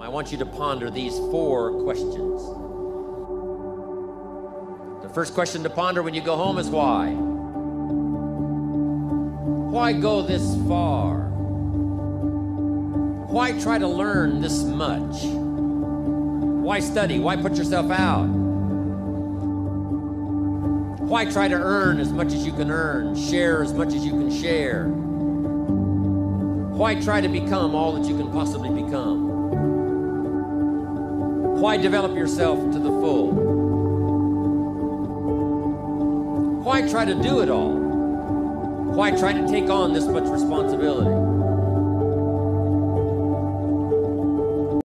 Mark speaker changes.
Speaker 1: I want you to ponder these four questions. The first question to ponder when you go home is why? Why go this far? Why try to learn this much? Why study? Why put yourself out? Why try to earn as much as you can earn, share as much as you can share? Why try to become all that you can possibly become? Why develop yourself to the full? Why try to do it all? Why try to take on this much responsibility?